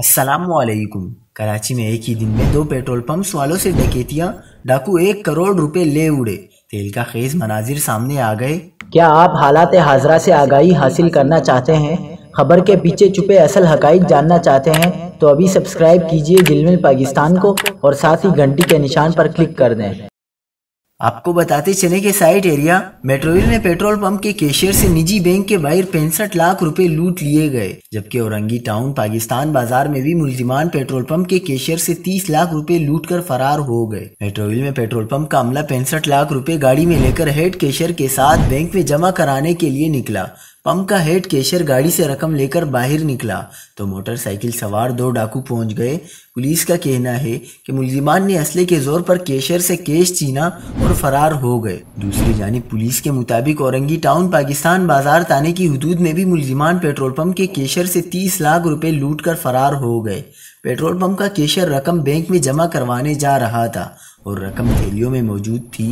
असलकुम कराची में एक ही दिन में दो पेट्रोल पंप्स वालों से डकैतियाँ डाकू एक करोड़ रुपए ले उड़े तेल का खेज मनाजिर सामने आ गए क्या आप हालात हाजरा से आगाही हासिल करना चाहते हैं? खबर के पीछे छुपे असल हकाइक जानना चाहते हैं तो अभी सब्सक्राइब कीजिए दिलमिल पाकिस्तान को और साथ ही घंटी के निशान पर क्लिक कर दें। आपको बताते चले कि साइट एरिया मेट्रोविल में पेट्रोल पंप के कैशियर से निजी बैंक के बाहर पैंसठ लाख रुपए लूट लिए गए, जबकि औरंगी टाउन पाकिस्तान बाज़ार में भी मुलजिमान पेट्रोल पंप के कैशियर से 30 लाख रुपए लूट कर फरार हो गए। मेट्रोविल में पेट्रोल पंप का अमला पैंसठ लाख रुपए गाड़ी में लेकर हेड कैशियर के साथ बैंक में जमा कराने के लिए निकला पंप का हेड केशर गाड़ी से रकम लेकर बाहर निकला तो मोटरसाइकिल सवार दो डाकू पहुँच गए। पुलिस का कहना है कि मुलजिमान ने असले के ज़ोर पर केशर से केश चीना और फरार हो गए। दूसरी जानी पुलिस के मुताबिक औरंगी टाउन, पाकिस्तान बाज़ार ताने की हदूद में भी मुलजिमान पेट्रोल पंप के केशर से तीस लाख रुपए लूट कर फरार हो गए। पेट्रोल पंप का केशर रकम बैंक में जमा करवाने जा रहा था और रकम थैलियों में मौजूद थी।